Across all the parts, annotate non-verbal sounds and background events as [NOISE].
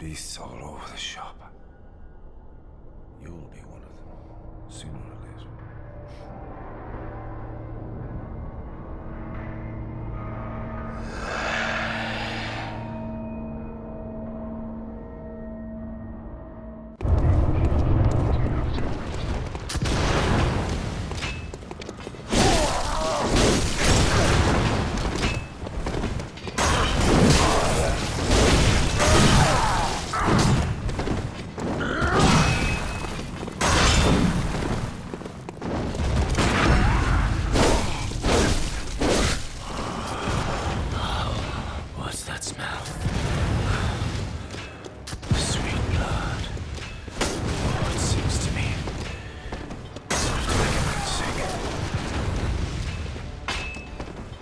beasts all over the shop. You'll be one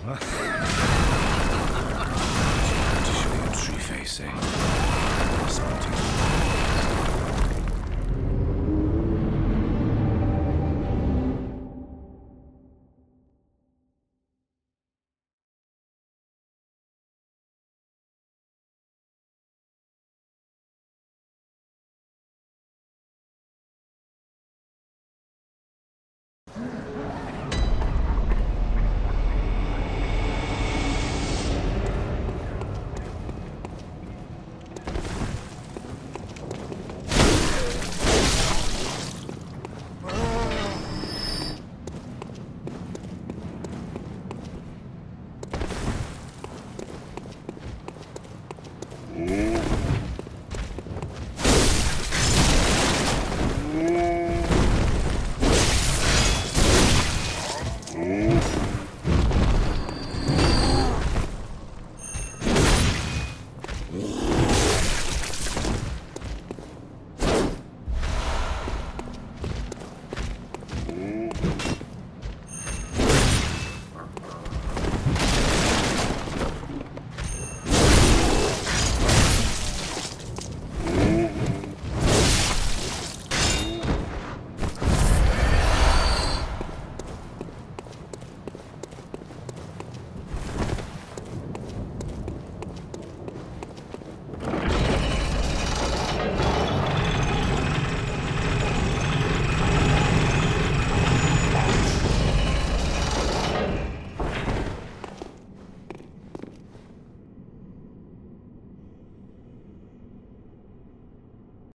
To [LAUGHS]